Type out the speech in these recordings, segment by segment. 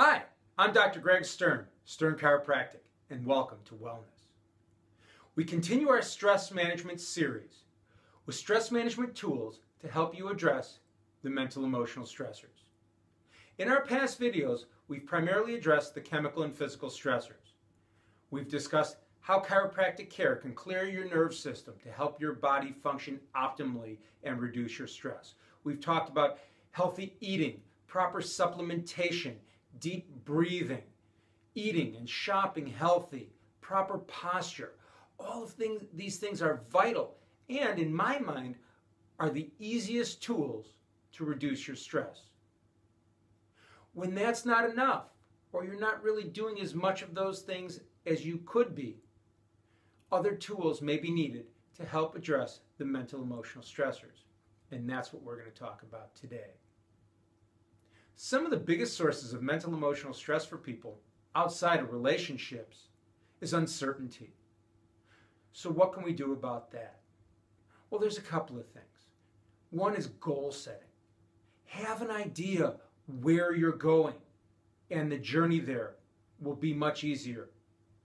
Hi, I'm Dr. Gregg Stern, Stern Chiropractic, and welcome to Wellness. We continue our stress management series with stress management tools to help you address the mental emotional stressors. In our past videos, we've primarily addressed the chemical and physical stressors. We've discussed how chiropractic care can clear your nerve system to help your body function optimally and reduce your stress. We've talked about healthy eating, proper supplementation, deep breathing, eating and shopping healthy, proper posture. All of things, these things are vital and, in my mind, are the easiest tools to reduce your stress. When that's not enough, or you're not really doing as much of those things as you could be, other tools may be needed to help address the mental emotional stressors. And that's what we're going to talk about today. Some of the biggest sources of mental emotional stress for people outside of relationships is uncertainty. So, what can we do about that? Well, there's a couple of things. One is goal setting. Have an idea where you're going, and the journey there will be much easier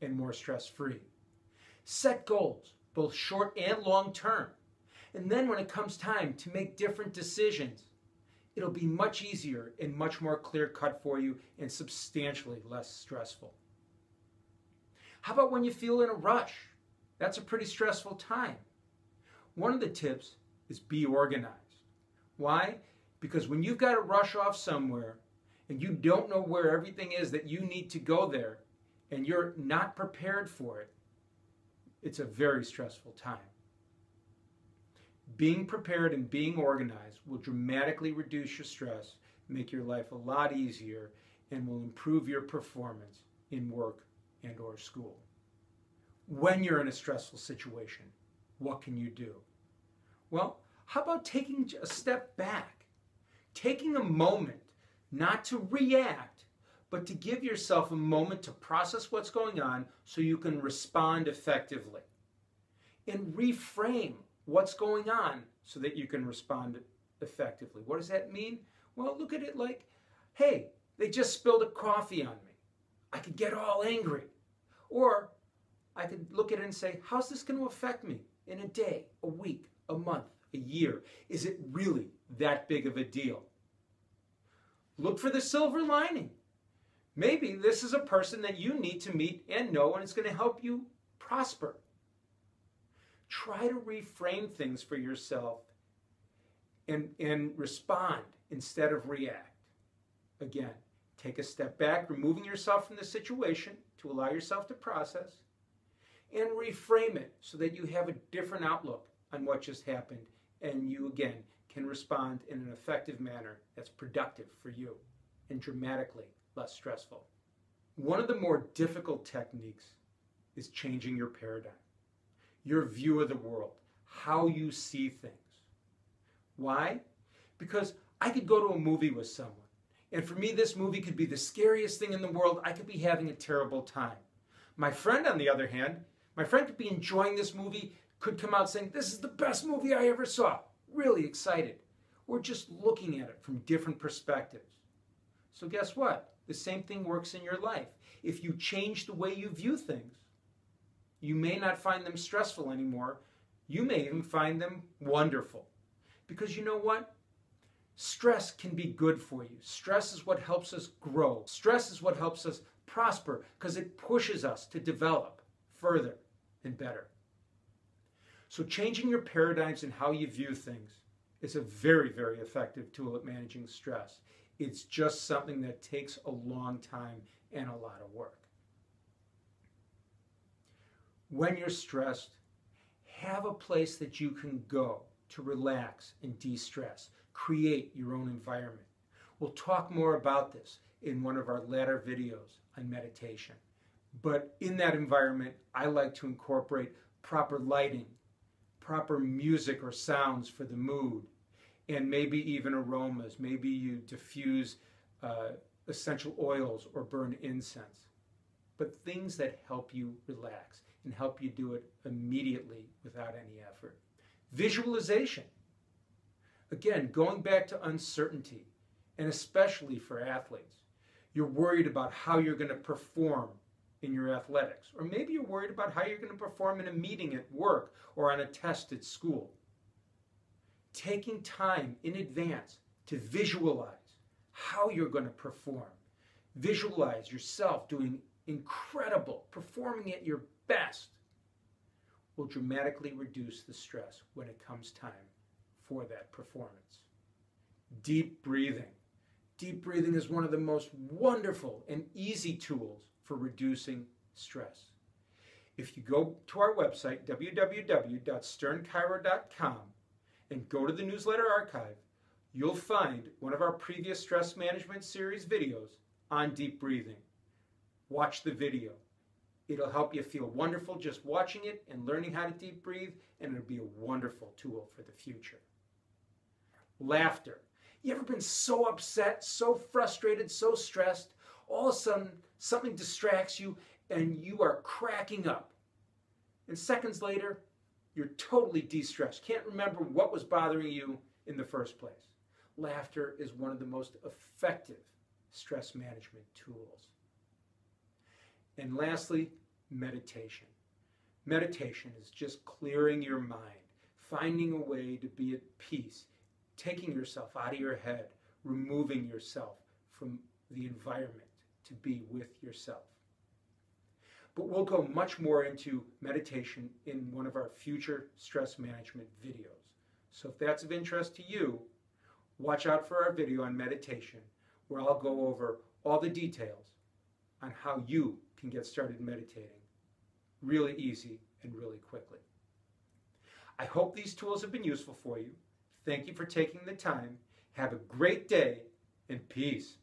and more stress free. Set goals, both short and long term. And then when it comes time to make different decisions, it'll be much easier and much more clear cut for you and substantially less stressful. How about when you feel in a rush? That's a pretty stressful time. One of the tips is be organized. Why? Because when you've got to rush off somewhere and you don't know where everything is that you need to go there and you're not prepared for it, it's a very stressful time. Being prepared and being organized will dramatically reduce your stress, make your life a lot easier, and will improve your performance in work and or school. When you're in a stressful situation, what can you do? Well, how about taking a step back? Taking a moment not to react, but to give yourself a moment to process what's going on so you can respond effectively. And reframe what's going on so that you can respond effectively. What does that mean? Well, look at it like, hey, they just spilled a coffee on me. I could get all angry. Or I could look at it and say, how's this going to affect me in a day, a week, a month, a year? Is it really that big of a deal? Look for the silver lining. Maybe this is a person that you need to meet and know, and it's going to help you prosper. Try to reframe things for yourself and, and respond instead of react. Again, take a step back, removing yourself from the situation to allow yourself to process, and reframe it so that you have a different outlook on what just happened, and you again can respond in an effective manner that's productive for you and dramatically less stressful. One of the more difficult techniques is changing your paradigm, your view of the world, how you see things. Why? Because I could go to a movie with someone, and for me, this movie could be the scariest thing in the world. I could be having a terrible time. My friend, on the other hand, my friend could be enjoying this movie, could come out saying, This is the best movie I ever saw. Really excited. We're just looking at it from different perspectives. So, guess what? The same thing works in your life. If you change the way you view things, you may not find them stressful anymore. You may even find them wonderful. Because you know what? Stress can be good for you. Stress is what helps us grow. Stress is what helps us prosper because it pushes us to develop further and better. So, changing your paradigms and how you view things is a very, very effective tool at managing stress. It's just something that takes a long time and a lot of work. When you're stressed, have a place that you can go to relax and de stress. Create your own environment. We'll talk more about this in one of our latter videos on meditation. But in that environment, I like to incorporate proper lighting, proper music or sounds for the mood, and maybe even aromas. Maybe you diffuse uh, essential oils or burn incense. But things that help you relax and help you do it immediately without any effort. Visualization. Again, going back to uncertainty, and especially for athletes, You're worried about how you're going to perform in your athletics. Or maybe you're worried about how you're going to perform in a meeting at work or on a test at school. Taking time in advance to visualize how you're going to perform. Visualize yourself doing incredible, performing at your best will dramatically reduce the stress when it comes time for that performance. Deep breathing. Deep breathing is one of the most wonderful and easy tools for reducing stress. If you go to our website, www.sternchiro.com, and go to the newsletter archive, you'll find one of our previous stress management series videos on deep breathing. Watch the video. It'll help you feel wonderful just watching it and learning how to deep breathe, and it'll be a wonderful tool for the future. Laughter. You ever been so upset, so frustrated, so stressed, all of a sudden something distracts you and you are cracking up. And seconds later, you're totally de stressed. Can't remember what was bothering you in the first place. Laughter is one of the most effective stress management tools. And lastly, meditation. Meditation is just clearing your mind, finding a way to be at peace, taking yourself out of your head, removing yourself from the environment to be with yourself. But we'll go much more into meditation in one of our future stress management videos. So if that's of interest to you, watch out for our video on meditation where I'll go over all the details on how you can get started meditating really easy and really quickly. I hope these tools have been useful for you. Thank you for taking the time. Have a great day and peace.